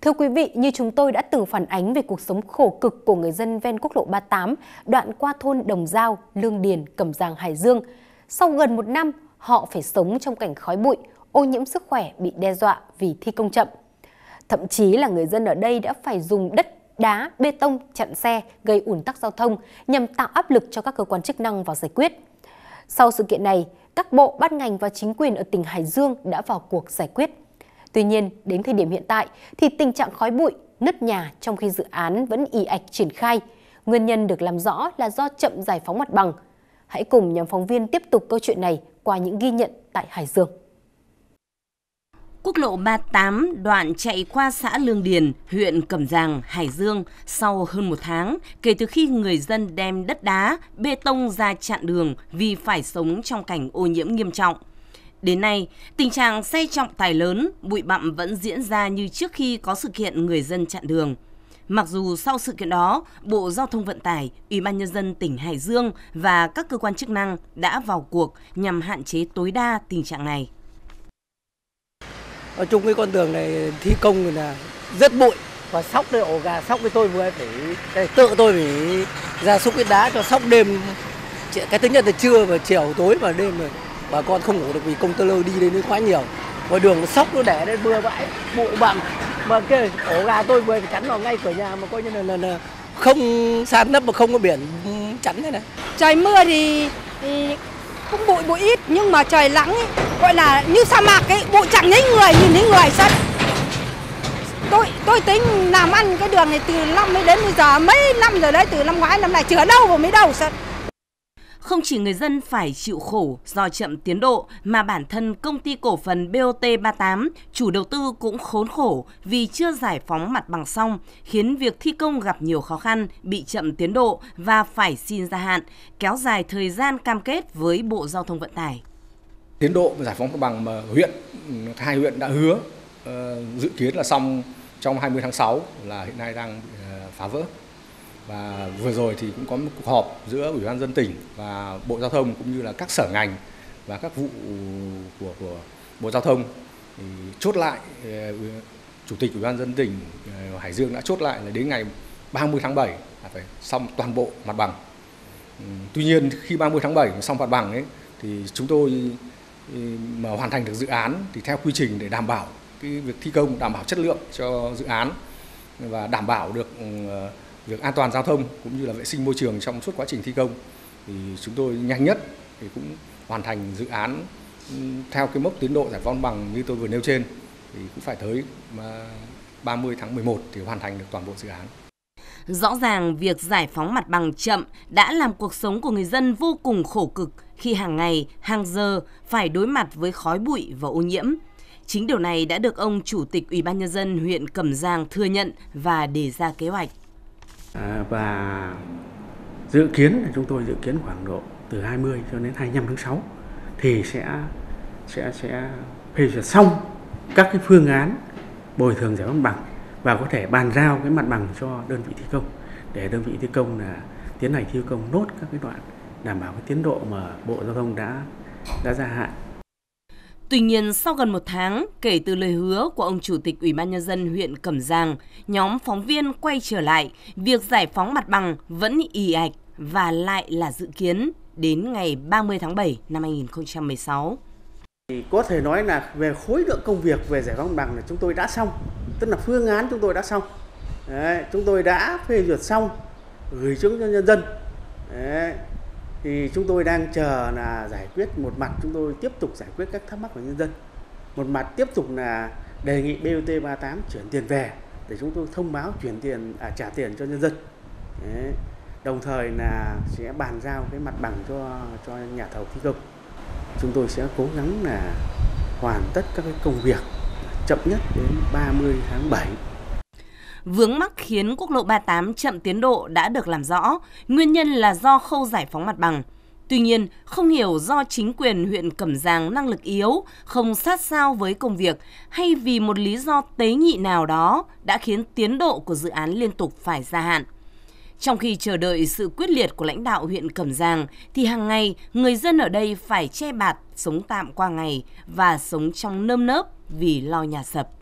Thưa quý vị, như chúng tôi đã từng phản ánh về cuộc sống khổ cực của người dân ven quốc lộ 38, đoạn qua thôn Đồng Giao, Lương Điền, Cẩm Giàng, Hải Dương. Sau gần một năm, họ phải sống trong cảnh khói bụi, ô nhiễm sức khỏe bị đe dọa vì thi công chậm. Thậm chí là người dân ở đây đã phải dùng đất đá, bê tông chặn xe, gây ủn tắc giao thông nhằm tạo áp lực cho các cơ quan chức năng vào giải quyết. Sau sự kiện này, các bộ, ban ngành và chính quyền ở tỉnh Hải Dương đã vào cuộc giải quyết. Tuy nhiên, đến thời điểm hiện tại thì tình trạng khói bụi, nứt nhà trong khi dự án vẫn y ạch triển khai. Nguyên nhân được làm rõ là do chậm giải phóng mặt bằng. Hãy cùng nhóm phóng viên tiếp tục câu chuyện này qua những ghi nhận tại Hải Dương. Quốc lộ 38 đoạn chạy qua xã Lương Điền, huyện Cẩm Giàng, Hải Dương sau hơn một tháng kể từ khi người dân đem đất đá, bê tông ra chặn đường vì phải sống trong cảnh ô nhiễm nghiêm trọng. Đến nay, tình trạng xe trọng tải lớn, bụi bặm vẫn diễn ra như trước khi có sự kiện người dân chặn đường. Mặc dù sau sự kiện đó, Bộ Giao thông Vận tải, Ủy ban Nhân dân tỉnh Hải Dương và các cơ quan chức năng đã vào cuộc nhằm hạn chế tối đa tình trạng này. Nói chung cái con đường này thi công là rất bụi và sóc đây ổ gà sóc với tôi vừa phải đây, tự tôi phải ra xúc cái đá cho sóc đêm cái thứ nhất là trưa và chiều tối và đêm rồi bà con không ngủ được vì công tơ lơ đi đến quá nhiều. Ngoài đường sóc nó để lên bừa bãi bụi bặm. Mà cái ổ gà tôi vừa phải chắn vào ngay cửa nhà mà coi như là, là, là không san nấp mà không có biển chắn thế này. Trời mưa thì, thì cũng bụi bụi ít nhưng mà trời nắng ấy, gọi là như sa mạc ấy bụi chẳng thấy người nhìn thấy người sân. Tôi tôi tính làm ăn cái đường này từ năm đến bây giờ mấy năm rồi đấy từ năm ngoái năm này chữa đâu mà mới đâu sân không chỉ người dân phải chịu khổ do chậm tiến độ mà bản thân công ty cổ phần BOT 38, chủ đầu tư cũng khốn khổ vì chưa giải phóng mặt bằng xong, khiến việc thi công gặp nhiều khó khăn, bị chậm tiến độ và phải xin gia hạn, kéo dài thời gian cam kết với Bộ Giao thông Vận tải. Tiến độ giải phóng mặt bằng mà huyện, hai huyện đã hứa ờ, dự kiến là xong trong 20 tháng 6 là hiện nay đang ờ, phá vỡ và vừa rồi thì cũng có một cuộc họp giữa ủy ban dân tỉnh và bộ giao thông cũng như là các sở ngành và các vụ của của bộ giao thông thì chốt lại ờ, chủ tịch ủy ban dân tỉnh ờ, Hải Dương đã chốt lại là đến ngày 30 tháng 7 là phải xong toàn bộ mặt bằng. Ừ, tuy nhiên khi 30 tháng 7 xong mặt bằng ấy, thì chúng tôi ừ, mà hoàn thành được dự án thì theo quy trình để đảm bảo cái việc thi công, đảm bảo chất lượng cho dự án và đảm bảo được ừ, việc an toàn giao thông cũng như là vệ sinh môi trường trong suốt quá trình thi công thì chúng tôi nhanh nhất thì cũng hoàn thành dự án theo cái mốc tiến độ giải phóng bằng như tôi vừa nêu trên thì cũng phải tới 30 tháng 11 thì hoàn thành được toàn bộ dự án. Rõ ràng việc giải phóng mặt bằng chậm đã làm cuộc sống của người dân vô cùng khổ cực khi hàng ngày, hàng giờ phải đối mặt với khói bụi và ô nhiễm. Chính điều này đã được ông Chủ tịch Ủy ban Nhân dân huyện Cẩm Giang thừa nhận và đề ra kế hoạch. À, và dự kiến là chúng tôi dự kiến khoảng độ từ 20 cho đến 25 tháng 6 thì sẽ sẽ sẽ phê duyệt xong các cái phương án bồi thường giải phóng bằng và có thể bàn giao cái mặt bằng cho đơn vị thi công để đơn vị thi công là tiến hành thi công nốt các cái đoạn đảm bảo cái tiến độ mà Bộ Giao thông đã đã gia hạn. Tuy nhiên, sau gần một tháng kể từ lời hứa của ông Chủ tịch Ủy ban Nhân dân huyện Cẩm Giang, nhóm phóng viên quay trở lại, việc giải phóng mặt bằng vẫn ì ạch và lại là dự kiến đến ngày 30 tháng 7 năm 2016. Thì có thể nói là về khối lượng công việc về giải phóng mặt bằng là chúng tôi đã xong, tức là phương án chúng tôi đã xong. Đấy, chúng tôi đã phê duyệt xong gửi xuống cho nhân dân. Đấy, thì chúng tôi đang chờ là giải quyết một mặt chúng tôi tiếp tục giải quyết các thắc mắc của nhân dân. Một mặt tiếp tục là đề nghị BOT 38 chuyển tiền về để chúng tôi thông báo chuyển tiền à, trả tiền cho nhân dân. Đấy. đồng thời là sẽ bàn giao cái mặt bằng cho cho nhà thầu thi công. Chúng tôi sẽ cố gắng là hoàn tất các cái công việc chậm nhất đến 30 tháng 7 Vướng mắc khiến quốc lộ 38 chậm tiến độ đã được làm rõ, nguyên nhân là do khâu giải phóng mặt bằng. Tuy nhiên, không hiểu do chính quyền huyện Cẩm Giang năng lực yếu, không sát sao với công việc hay vì một lý do tế nhị nào đó đã khiến tiến độ của dự án liên tục phải gia hạn. Trong khi chờ đợi sự quyết liệt của lãnh đạo huyện Cẩm Giang, thì hàng ngày người dân ở đây phải che bạt, sống tạm qua ngày và sống trong nơm nớp vì lo nhà sập.